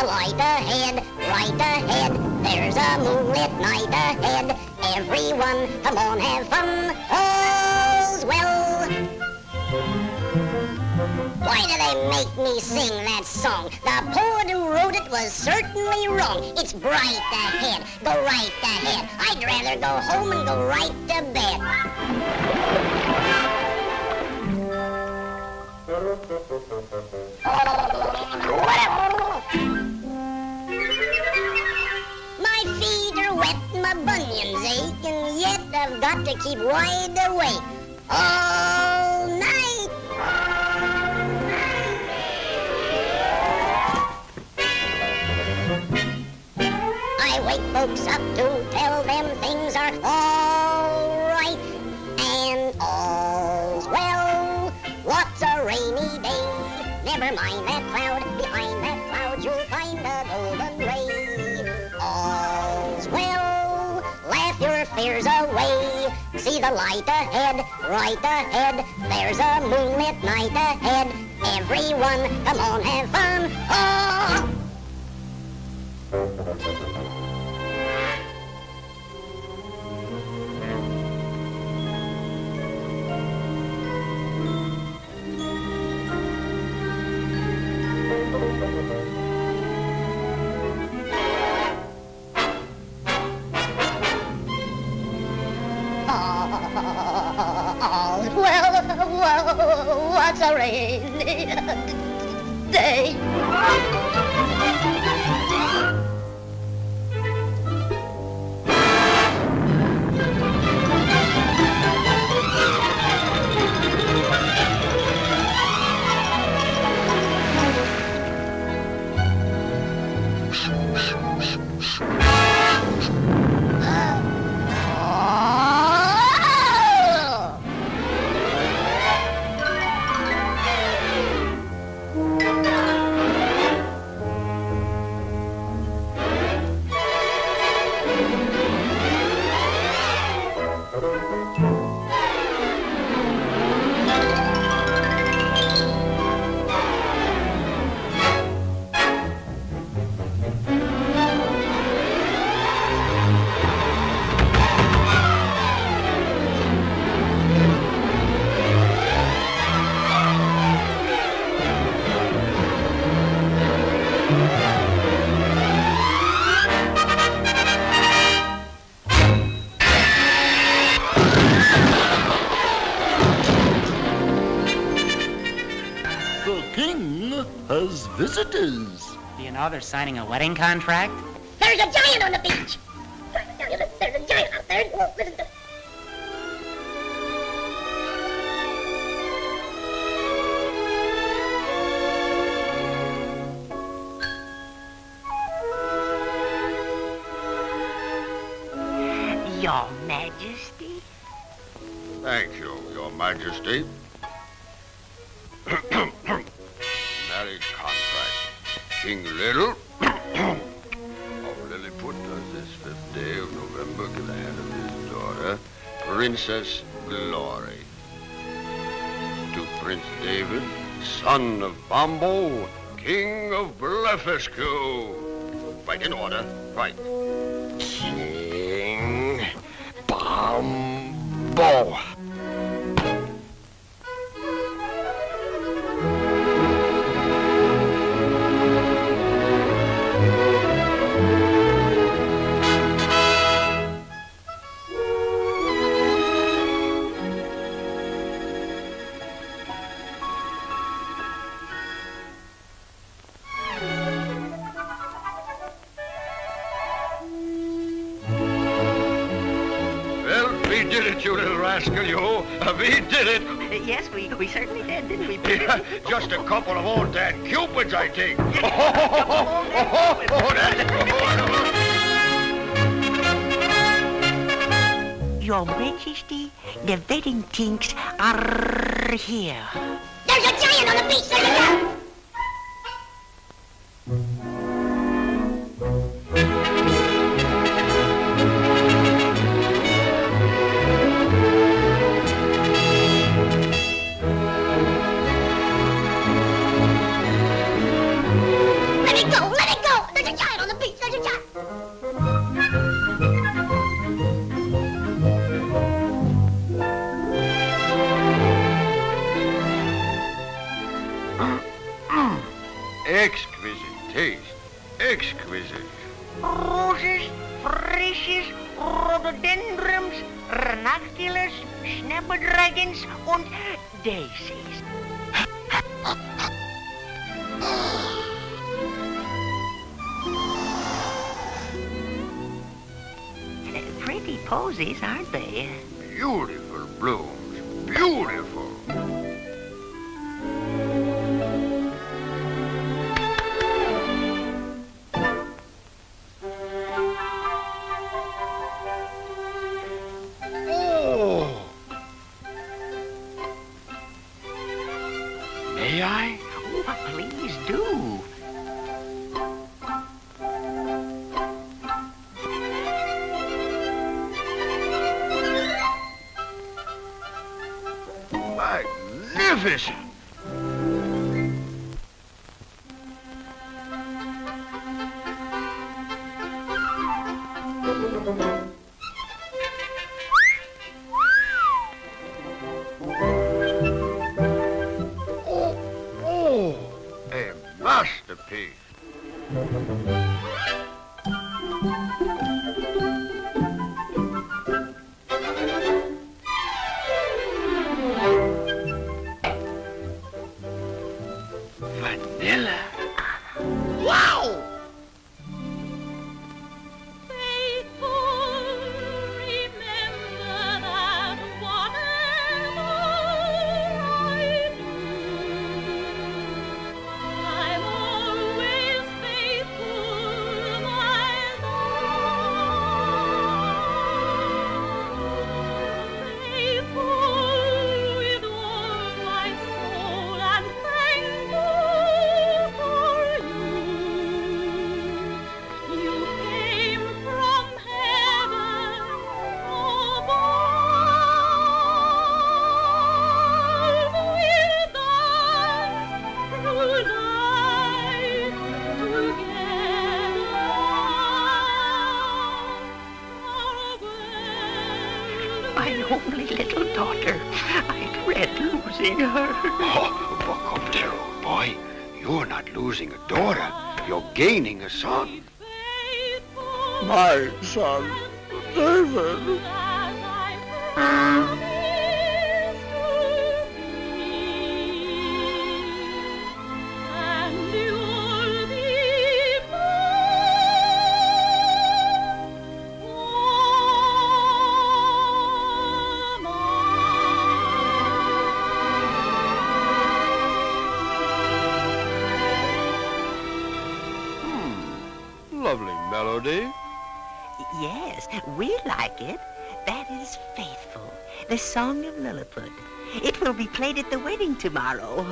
the light ahead, right ahead. There's a moonlit night ahead. Everyone, come on, have fun. All's well. Why do they make me sing that song? The poet who wrote it was certainly wrong. It's bright ahead, go right ahead. I'd rather go home and go right to I've got to keep wide awake all night. I wake folks up to tell them things are all right and all's well. What's a rainy day? Never mind that Light ahead, right ahead. There's a moonlit night ahead. Everyone, come on, have fun. Oh! What's a rainy day? You know they're signing a wedding contract? There's a giant on the beach. There's a giant, there's a giant out there. Look, listen to Your Majesty? Thank you, Your Majesty. King Little of Lilliput does this fifth day of November give the hand of his daughter, Princess Glory, to Prince David, son of Bombo, King of Blefuscu. Right in order. Right. King Bombo. Wedding Snapdragons und Daisies. Pretty posies, aren't they? Beautiful blooms. Beautiful. My son, David. Song of Lilliput. It will be played at the wedding tomorrow.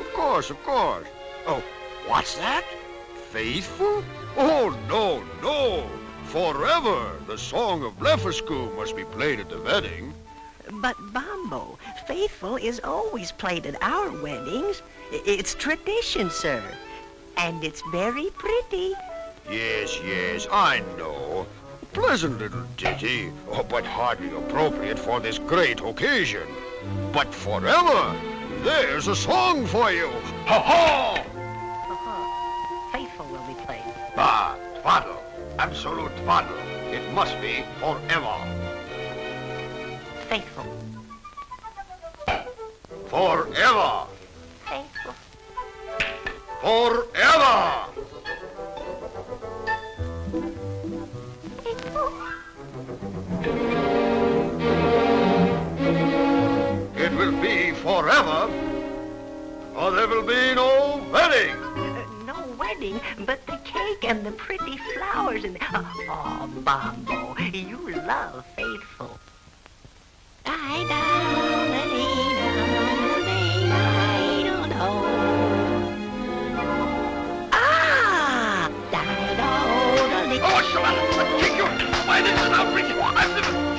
Of course, of course. Oh, what's that? Faithful? Oh, no, no. Forever, the song of Blefuscu must be played at the wedding. But Bombo, faithful is always played at our weddings. It's tradition, sir. And it's very pretty. Yes, yes, I know. Pleasant little ditty, oh, but hardly appropriate for this great occasion. But forever, there's a song for you. Ha ha! Faithful will be played. Ah, twaddle. Absolute twaddle. It must be forever. Faithful. Forever. Faithful. Forever. It will be forever, or there will be no wedding. Uh, no wedding, but the cake and the pretty flowers and uh, oh, Bombo, you love faithful. Ah! Oh, I'll kick you. Why, this is outrageous. I'm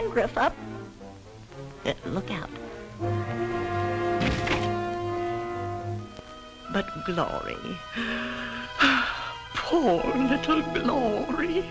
dandruff up, uh, look out. But Glory, poor little Glory.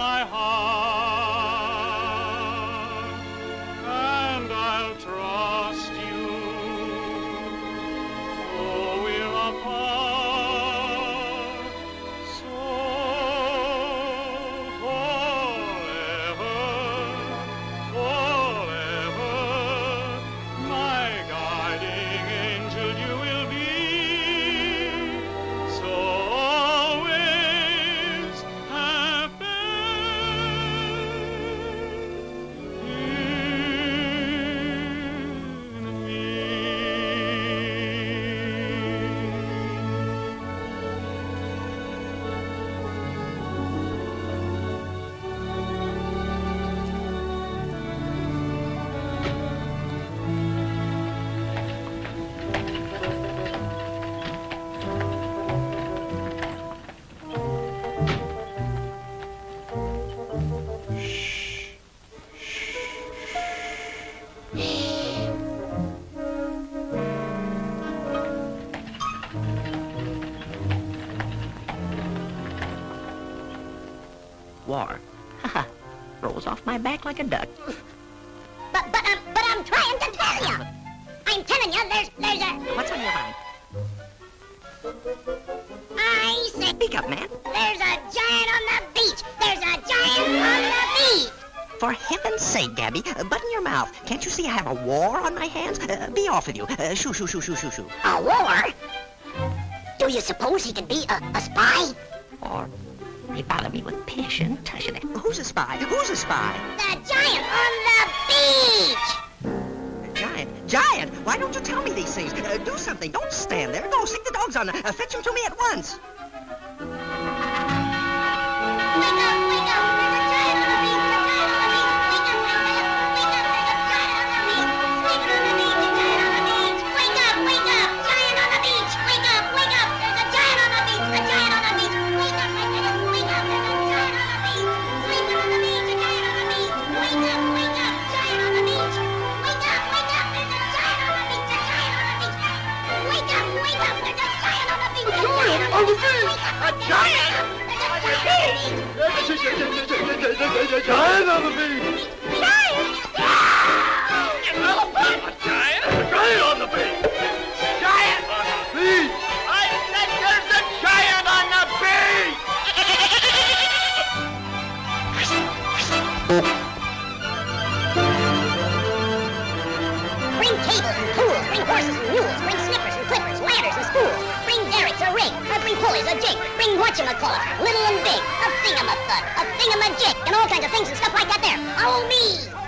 My heart, my back like a duck. But, but, um, but I'm trying to tell you. I'm telling you, there's, there's a. What's on your mind? I say, Speak up, man. there's a giant on the beach. There's a giant on the beach. For heaven's sake, Gabby, uh, button your mouth. Can't you see I have a war on my hands? Uh, be off with you. Uh, shoo, shoo, shoo, shoo, shoo, shoo. A war? Do you suppose he can be a, a spy? Or they bother me with passion. Tush it. Who's a spy? Who's a spy? On the beach. Giant. Giant. Why don't you tell me these things? Uh, do something. Don't stand there. Go, stick the dogs on. Uh, fetch them to giant on the beach. A giant. A giant on the beach. Giant beach! Giant! Giant on the beach! Derricks, a bring pulleys, a jig, bring whatchamacallit, little and big, a thingamathud, a thingamajig, and all kinds of things and stuff like that there. Follow me!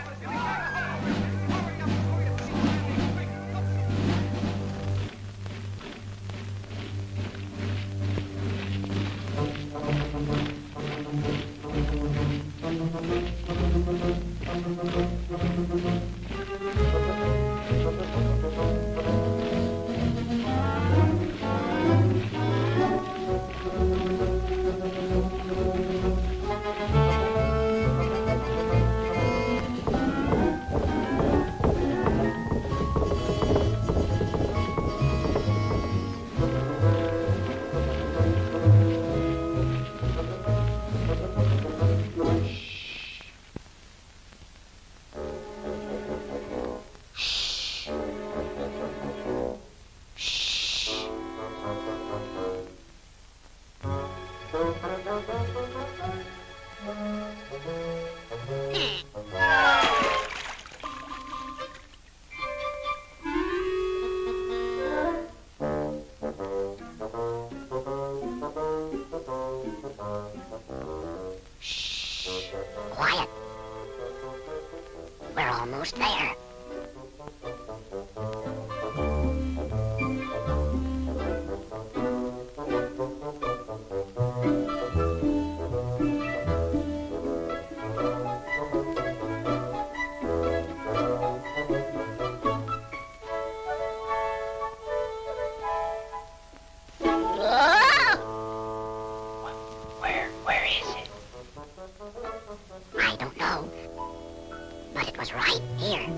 But it was right here.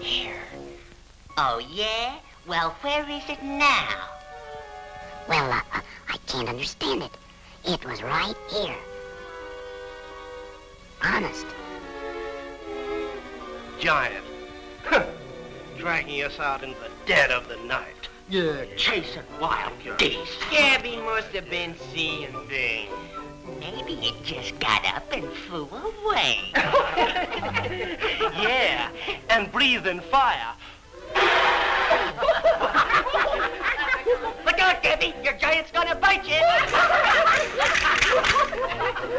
Here. Oh, yeah? Well, where is it now? Well, uh, uh, I can't understand it. It was right here. Honest. Giant. Dragging us out in the dead of the night. Yeah, chasing wild geese. Gabby must have been seeing things. It just got up and flew away. yeah, and breathing fire. Look out, Gabby! Your giant's gonna bite you!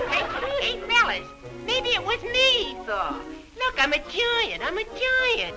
hey, hey, fellas, maybe it was me saw. Look, I'm a giant. I'm a giant.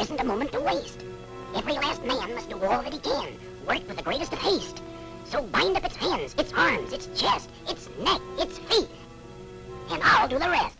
Isn't a moment to waste. Every last man must do all that he can, work with the greatest of haste. So bind up its hands, its arms, its chest, its neck, its feet, and I'll do the rest.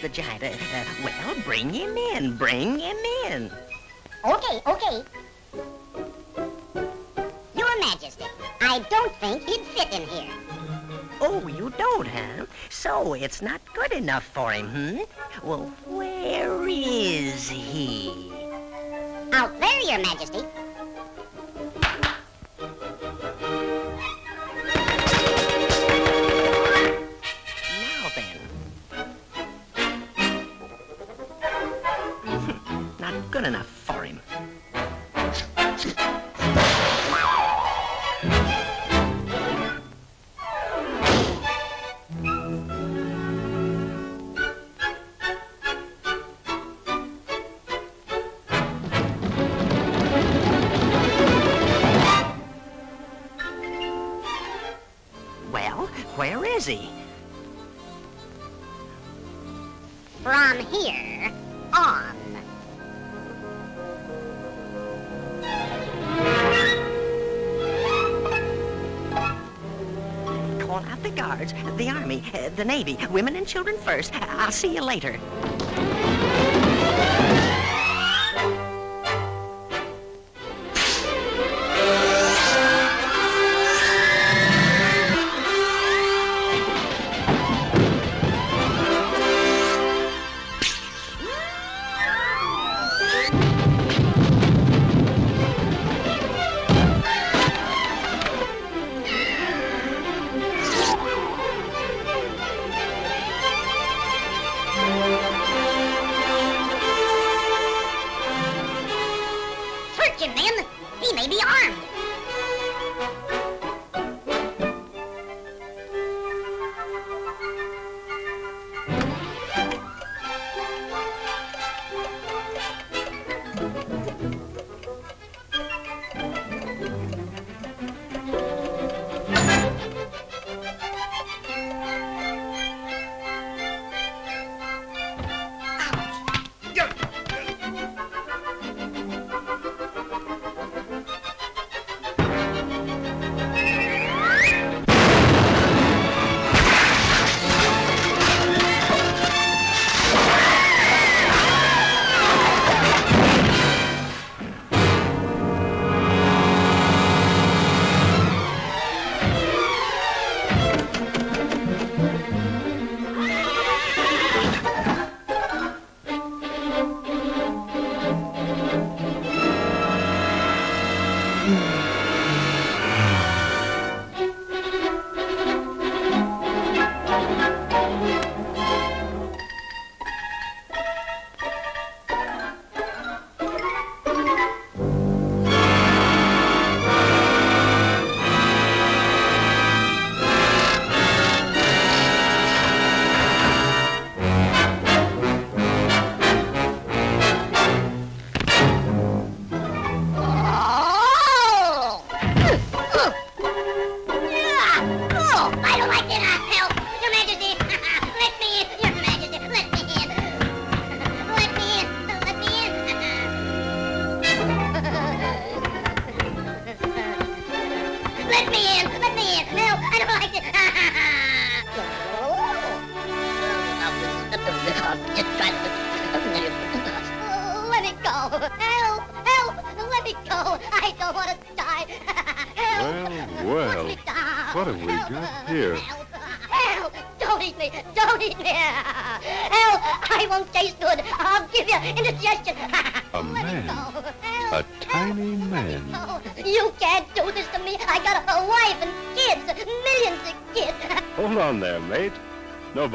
the giant. Uh, well, bring him in. Bring him in. Okay, okay. Your Majesty, I don't think he'd fit in here. Oh, you don't, huh? So it's not good enough for him, hmm? Well, where is he? Out there, Your Majesty. baby. Women and children first. I'll see you later.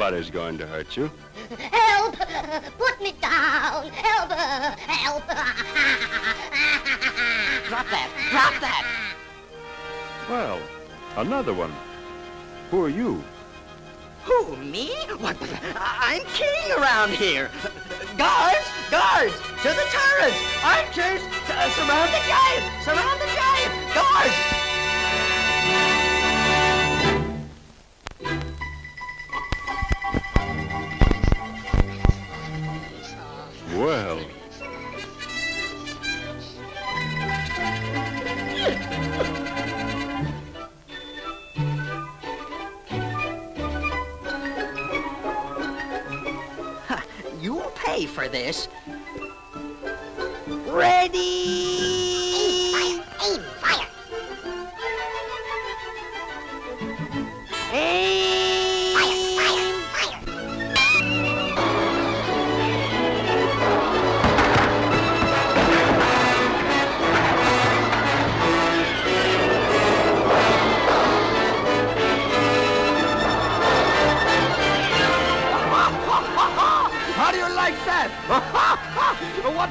Nobody's going to hurt you. For this. Ready?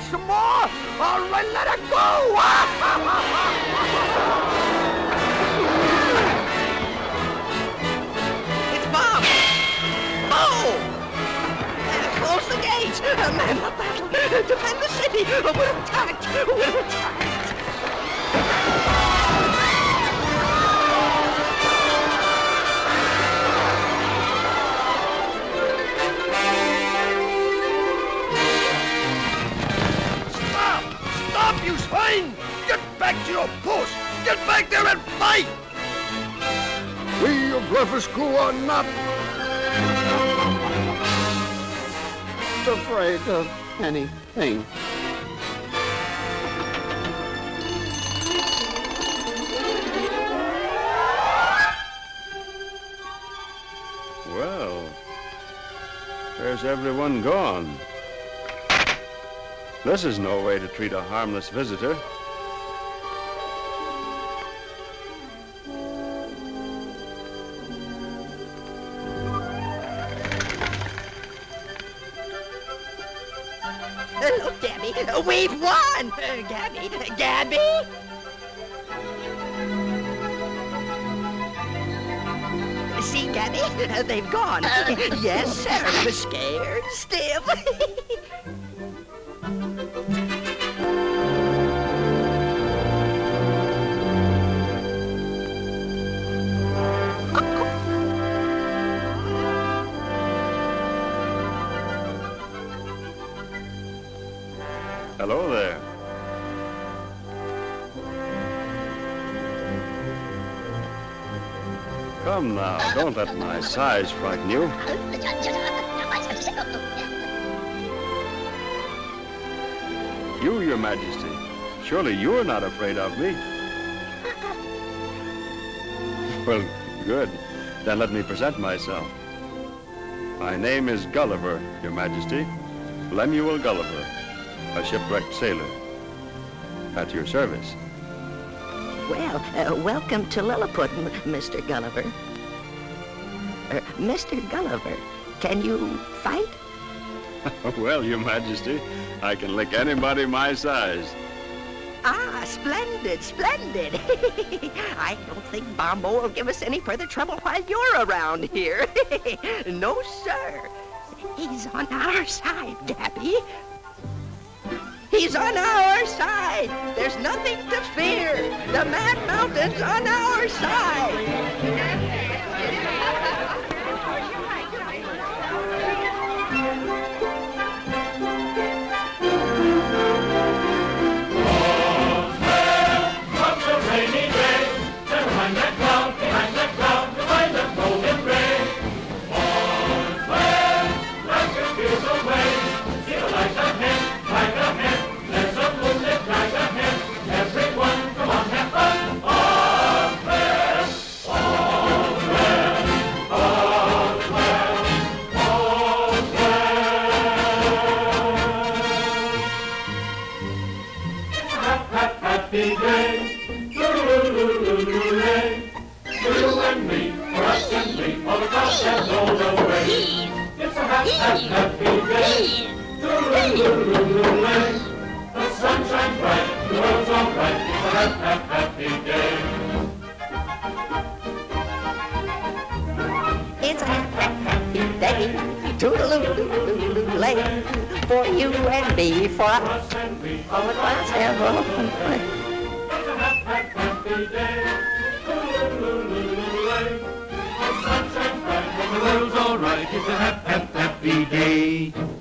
Some more? All right, let it go! It's Bob! Uh, Close the gates! Uh, Man the battle! Defend the city! We're attacked! We're attacked! You swine! Get back to your post! Get back there and fight! We of Breakfast Crew are not afraid of anything. Well, where's everyone gone? This is no way to treat a harmless visitor. Uh, Look, Gabby, uh, we've won! Uh, Gabby, Gabby! See, Gabby, they've gone. yes, sir, I'm scared still. Come now, don't let my size frighten you. You, your majesty. Surely you're not afraid of me. Well, good. Then let me present myself. My name is Gulliver, your majesty. Lemuel Gulliver, a shipwrecked sailor. At your service. Well, uh, welcome to Lilliput, Mr. Gulliver. Uh, Mr. Gulliver, can you fight? well, your majesty, I can lick anybody my size. Ah, splendid, splendid. I don't think Bombo will give us any further trouble while you're around here. no, sir. He's on our side, Gabby. He's on our side. There's nothing to fear. The Mad Mountain's on our side. It's a happy, day. Day. Toodaloo-loo-loo-lay. For you and me, for us. Us and we, have rolled away. it's a happy, day. The sun shines bright, the world's all right. It's a happy, happy day.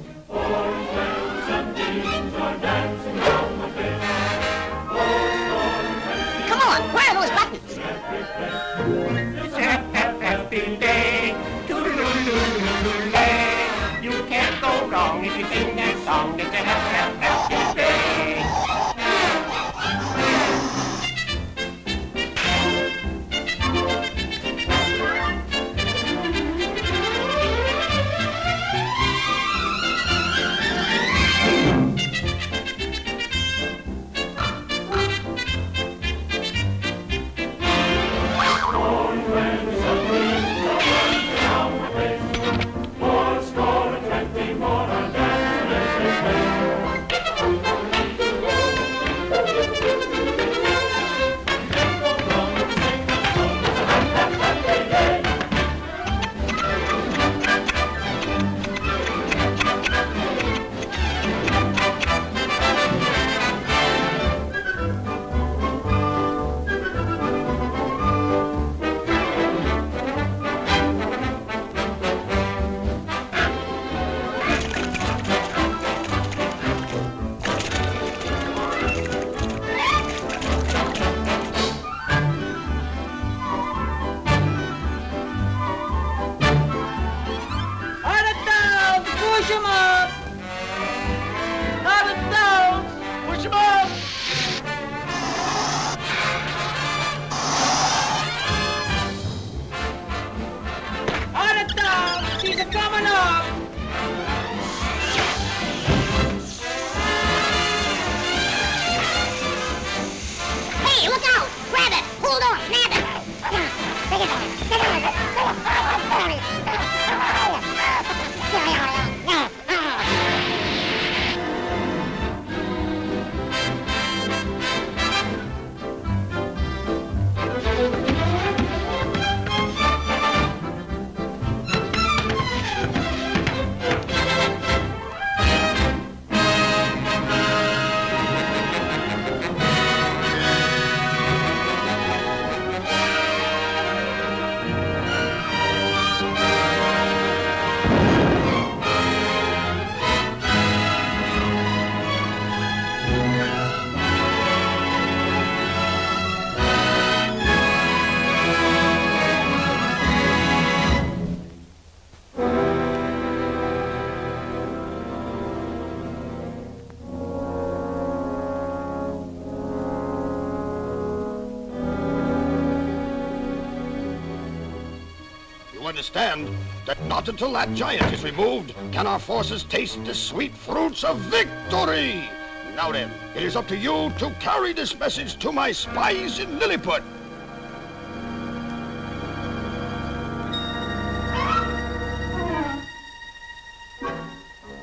Not until that giant is removed can our forces taste the sweet fruits of victory. Now then, it is up to you to carry this message to my spies in Lilliput.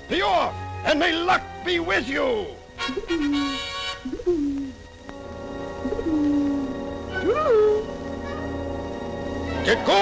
Be off, and may luck be with you. Get going!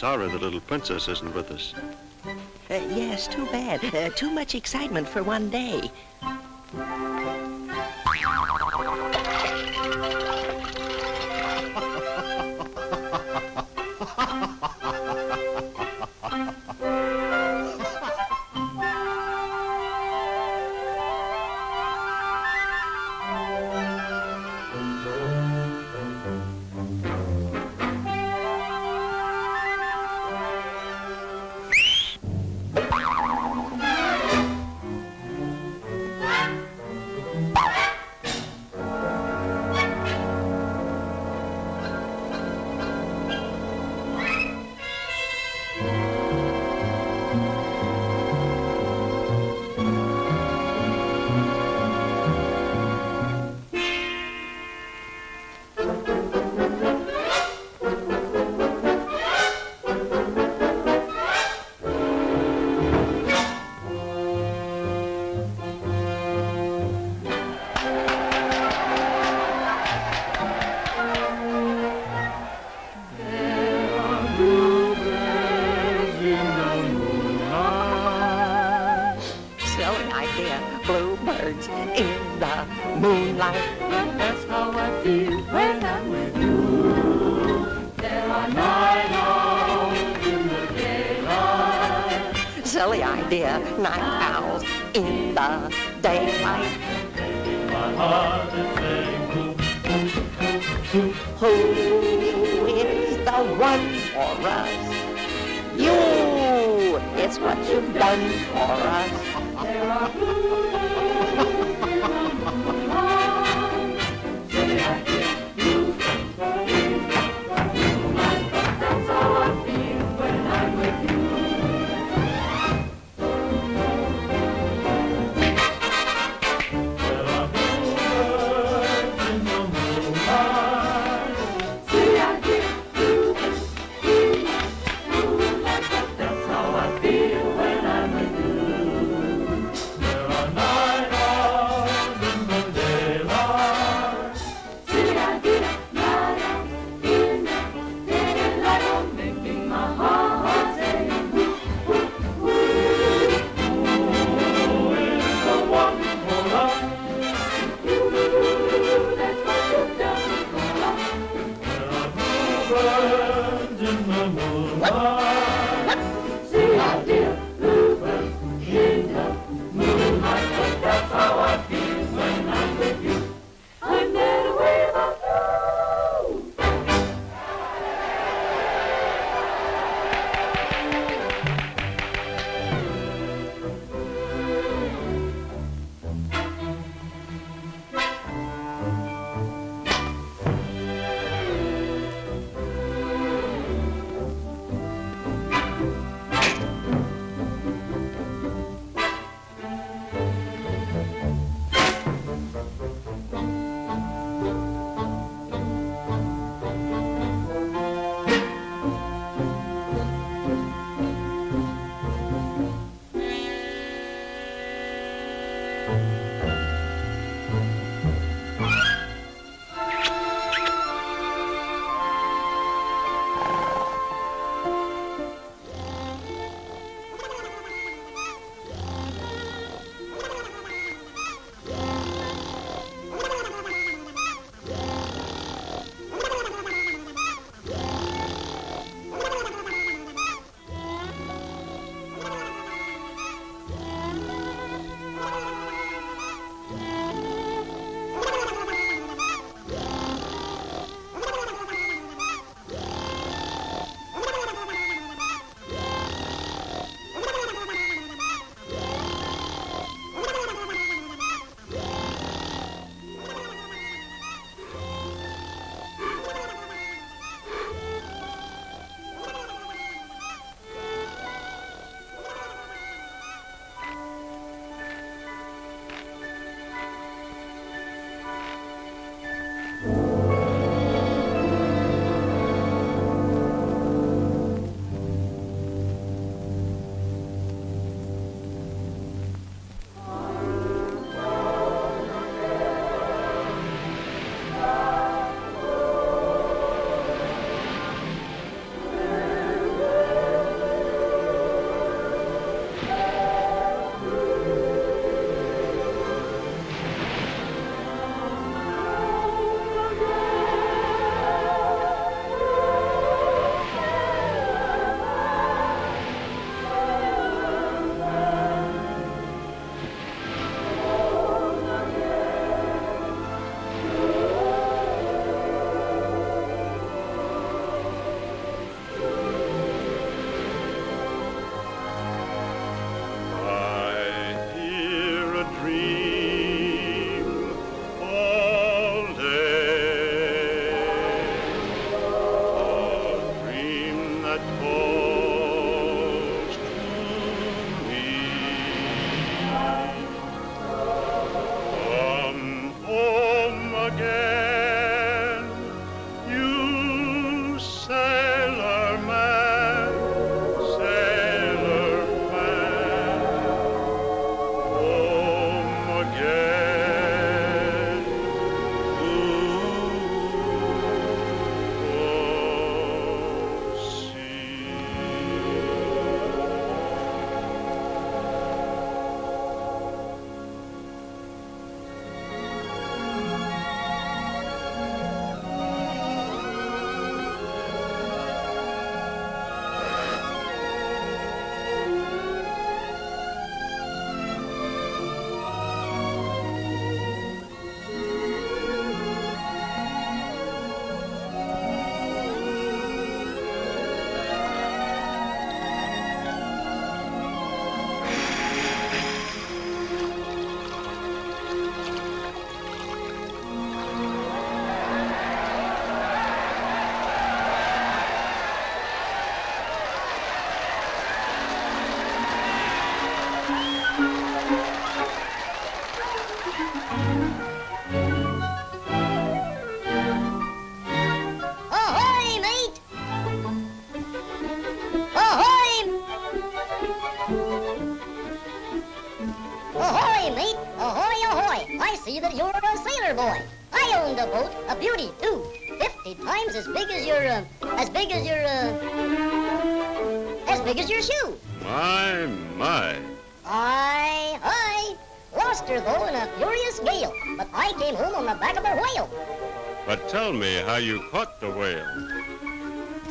Sorry the little princess isn't with us. Uh, yes, too bad. Uh, too much excitement for one day.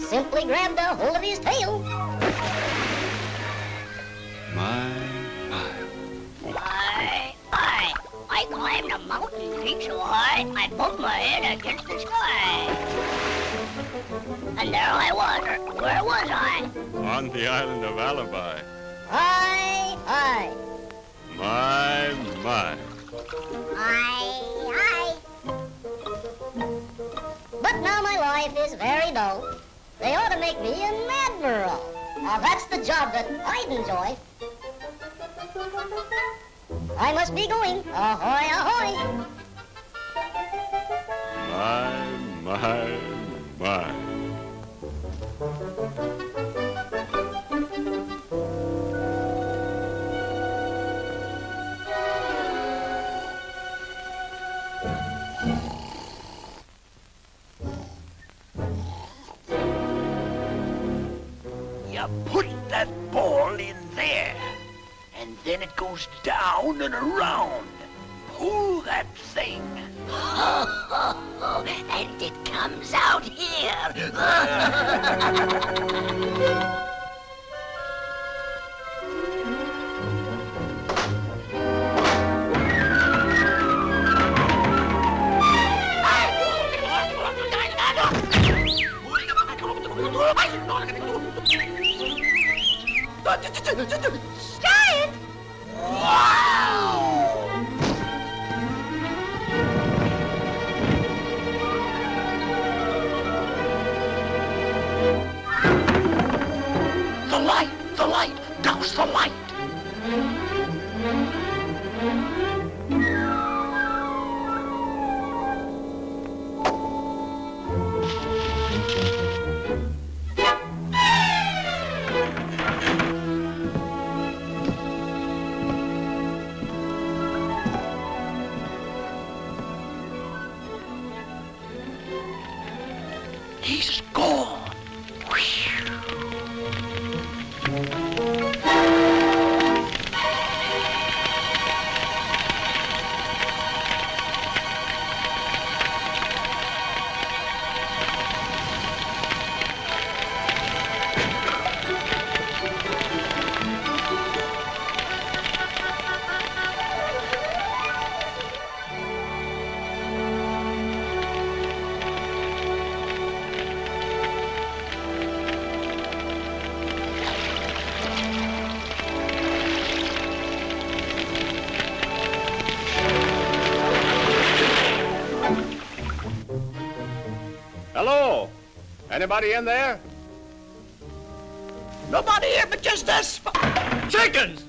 Simply grabbed a hold of his tail. My, I, I, I climbed a mountain peak so high, I bumped my head against the sky. And there I was. Where was I? on the island of Alibi. Aye, aye. My, my. Aye, aye. But now my life is very dull. They ought to make me an admiral. Now that's the job that I'd enjoy. I must be going. Ahoy, ahoy. My, my, my. Goes down and around. Pull that thing. and it comes out here. Giant! The light, the light, douse the light. Anybody in there? Nobody here but just us. Chickens!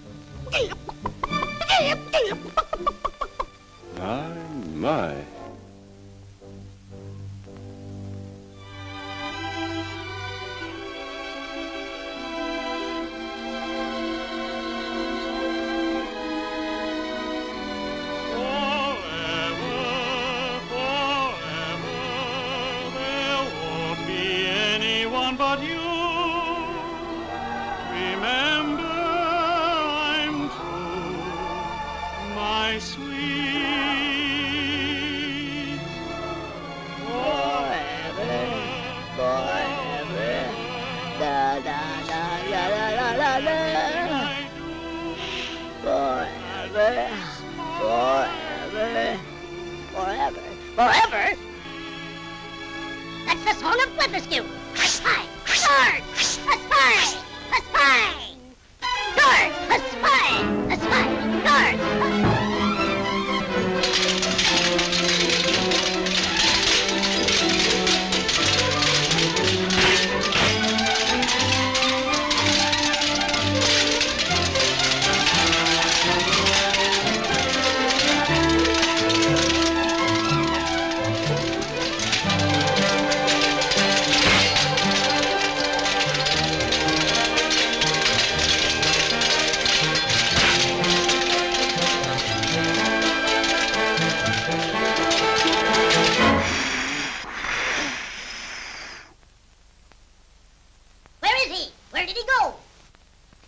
Where did he go?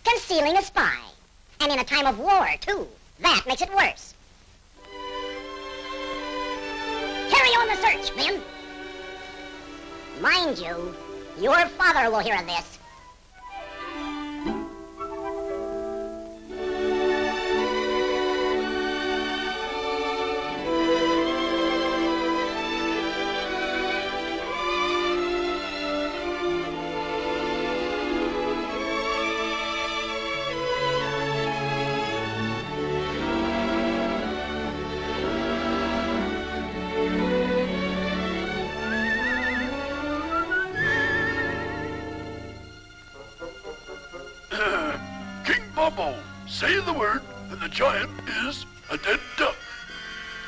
Concealing a spy. And in a time of war, too. That makes it worse. Carry on the search, men. Mind you, your father will hear of this. Giant is a dead duck.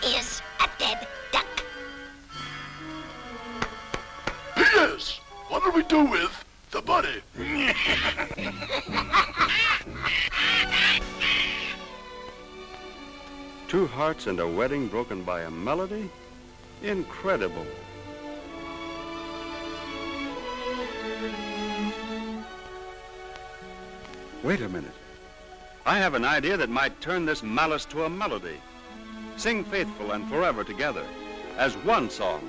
Is a dead duck. P.S. What do we do with the body? Two hearts and a wedding broken by a melody? Incredible. Wait a minute. I have an idea that might turn this malice to a melody. Sing faithful and forever together as one song.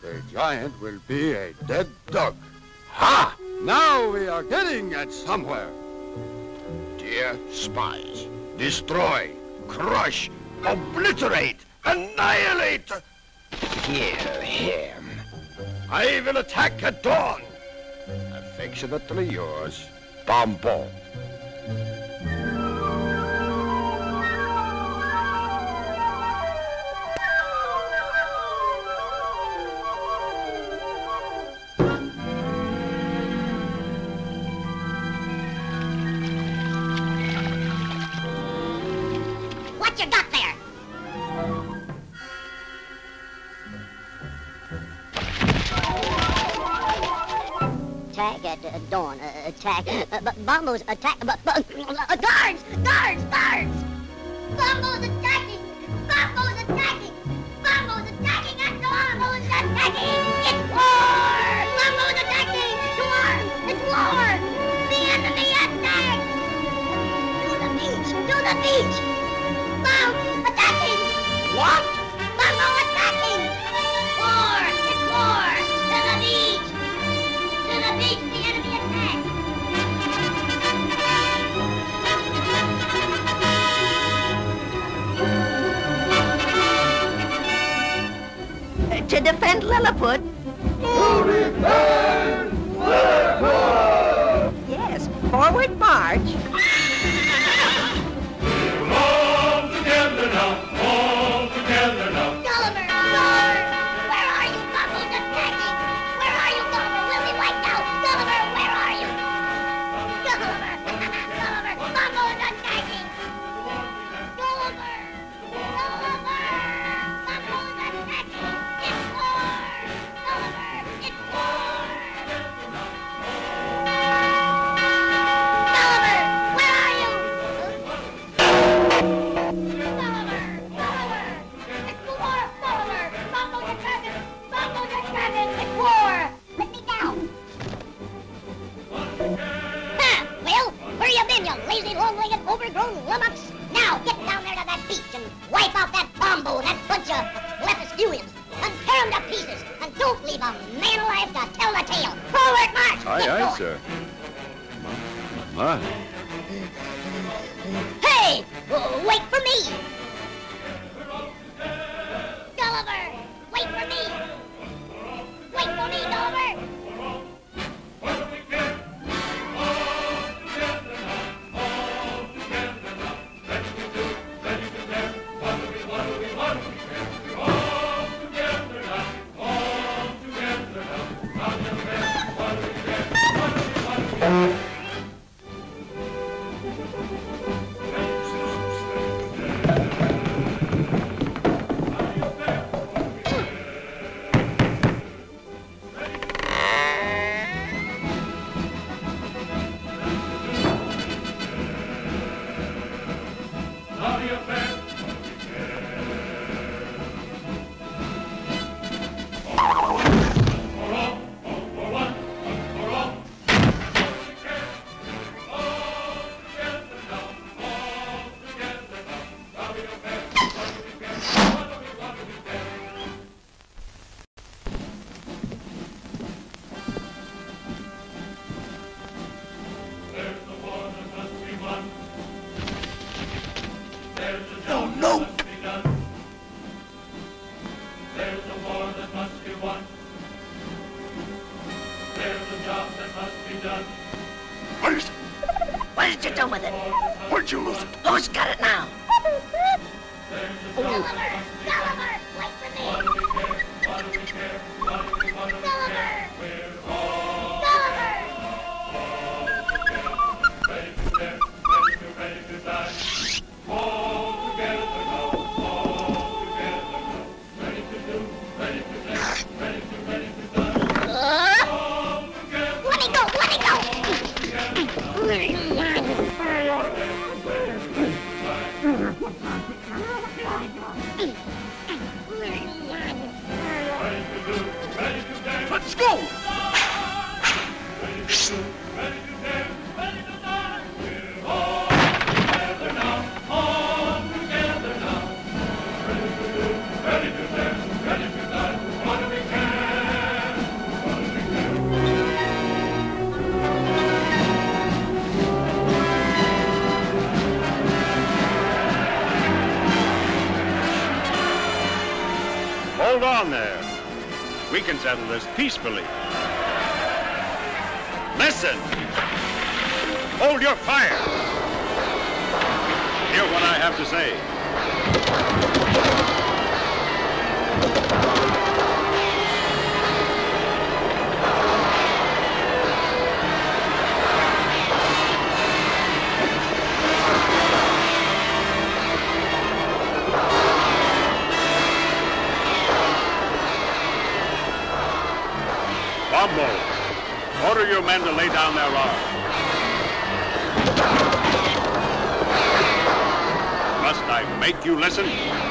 The giant will be a dead duck. Ha! Now we are getting at somewhere. Spies, destroy, crush, obliterate, annihilate. Kill him. I will attack at dawn. Affectionately yours, Bombo. Attack at uh, dawn. Uh, attack. Uh, b- Bombo's attack. b- uh, guards! Guards! Guards! Bombo's attacking! Bombo's attacking! Bombo's attacking at dawn! Bombo's attacking! It's war! Bombo's attacking! To arms! It's war! The enemy attack! To the beach! To the beach! Bomb attacking! What? To defend Lilliput. Yes, forward march. Settle this peacefully. Listen! Hold your fire! Men to lay down their arms. Must I make you listen?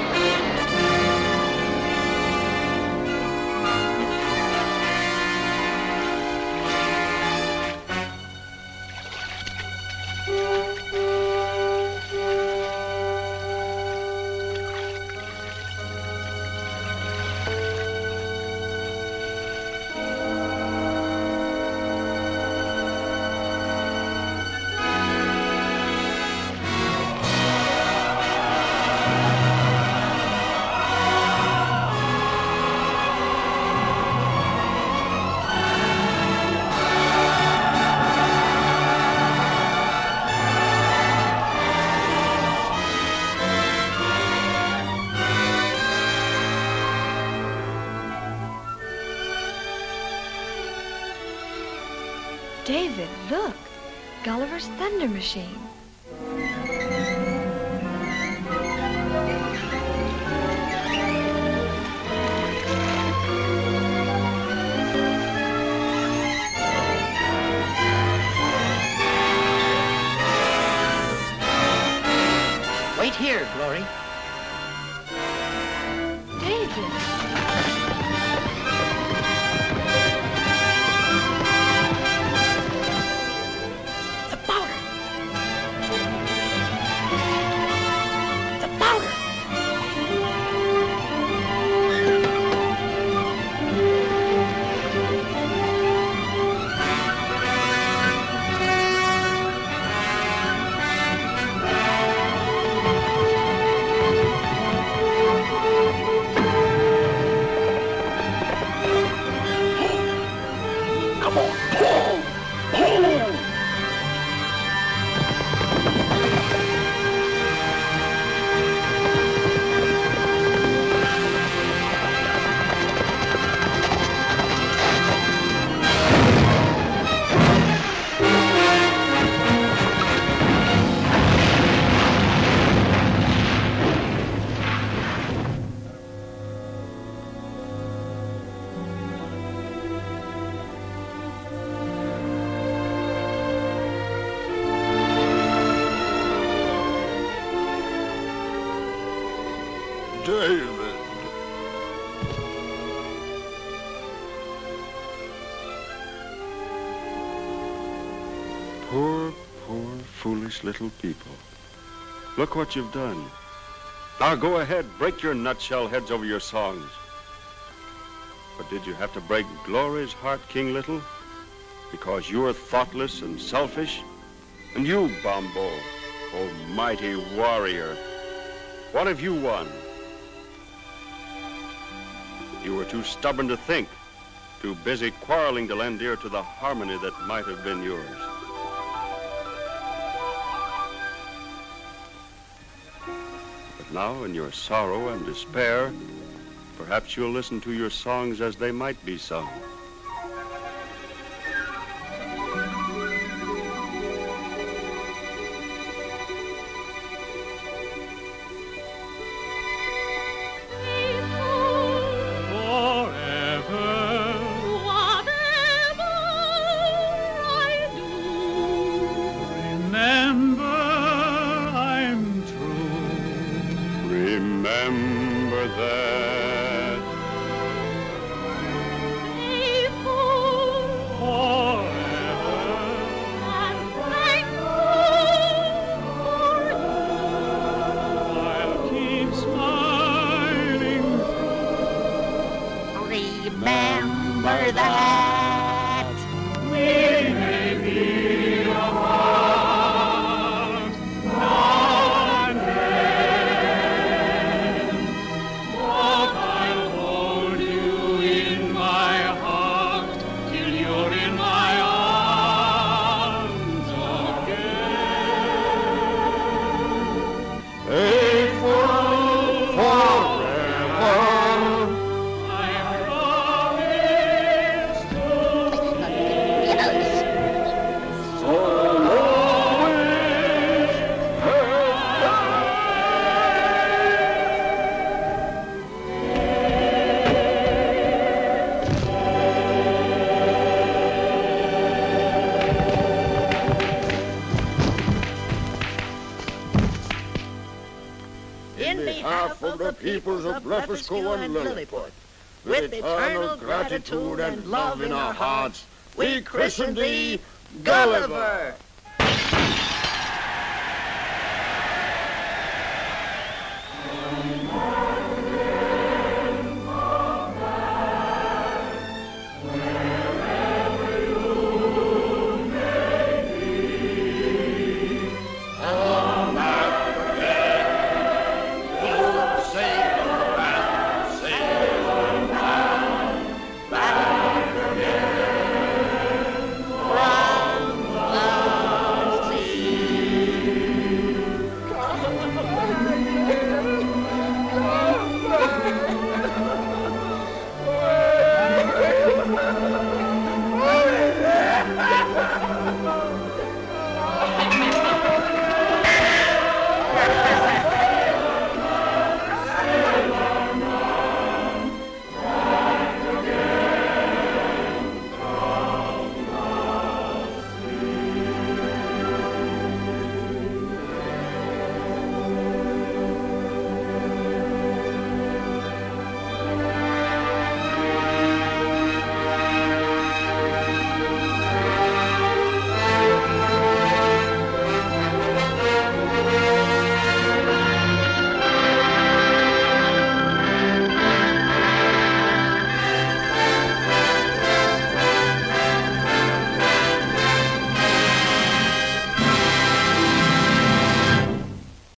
Thunder Machine. Little people. Look what you've done. Now go ahead, break your nutshell heads over your songs. But did you have to break Glory's heart, King Little? Because you're thoughtless and selfish? And you, Bombo, oh mighty warrior, what have you won? You were too stubborn to think, too busy quarreling to lend ear to the harmony that might have been yours. Now, in your sorrow and despair, perhaps you'll listen to your songs as they might be sung. Peoples of Blefuscu and Lilliput, with eternal gratitude and love in our hearts, we christen thee Gulliver.